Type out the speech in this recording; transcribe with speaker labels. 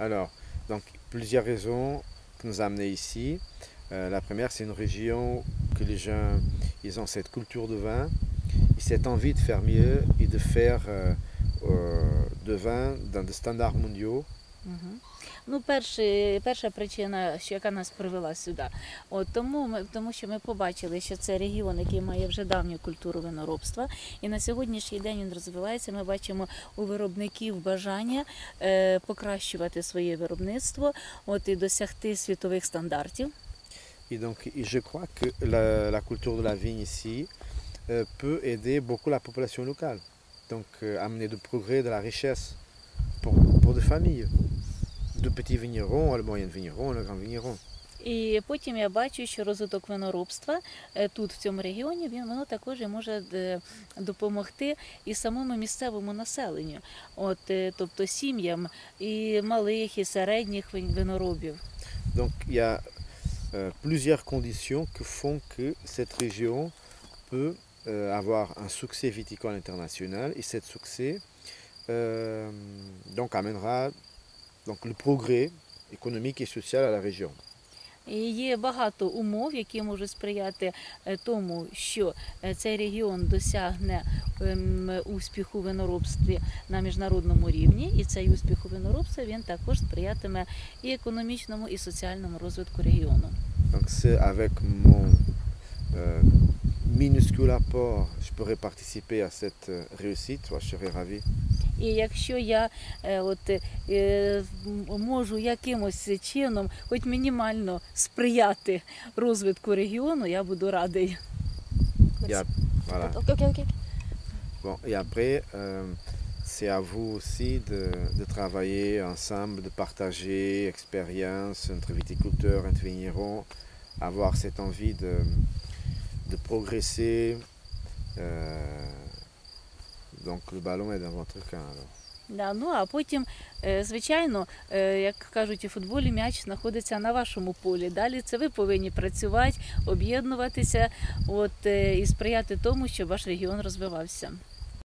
Speaker 1: Alors, donc plusieurs raisons qui nous ont amenés ici. Euh, la première, c'est une région que les gens, ils ont cette culture de vin, et cette envie de faire mieux et de faire euh, euh, de vin dans des standards mondiaux
Speaker 2: Ну, перший, перша причина, що яка нас привела сюди, От тому ми тому, що ми побачили, що це регіон, який має вже давню культуру виноробства, і на сьогоднішній день він розвивається. Ми бачимо у виробників бажання е, покращувати своє виробництво, от і досягти світових стандартів.
Speaker 1: І donc, je crois que la, la culture de la vigne ici euh, peut aider beaucoup la population locale. Donc, е, amener du progrès, de la richesse pour, pour des familles. de petits vignerons, le moyen vigneron, le grand vigneron.
Speaker 2: І потім я бачу, що розвиток виноробства тут, в цьому регіоні, він воно також може допомогти і самому місцевому населенню, от тобто сім'ям і малих, і середніх виноробів.
Speaker 1: Donc il y a euh, plusieurs conditions que font que cette région peut euh, avoir un succès viticole international et cet succès euh, donc amènera donc le progrès économique et social à la région.
Speaker 2: є багато умов, які можуть сприяти е, тому, що е, цей регіон досягне ем, успіху виноробстві на міжнародному рівні, і цей успіх у виноробстві він також сприятиме і економічному, і соціальному розвитку регіону.
Speaker 1: Donc c'est avec mon euh, minuscule apport, je pourrais participer à cette euh, réussite, je serais ravi.
Speaker 2: І якщо я от, можу якимось чином, хоч мінімально сприяти розвитку регіону, я буду радий.
Speaker 1: Я, voilà.
Speaker 3: okay, Ok,
Speaker 1: Bon, et après, euh, c'est à vous aussi de, de, travailler ensemble, de partager expérience entre viticulteurs, entre vignerons, avoir cette envie de, de progresser. Euh, donc le ballon est dans votre camp alors.
Speaker 2: Да, ну а потім, е, звичайно, е, як кажуть у футболі, м'яч знаходиться на вашому полі. Далі це ви повинні працювати, об'єднуватися, от е, і сприяти тому, щоб ваш регіон розвивався.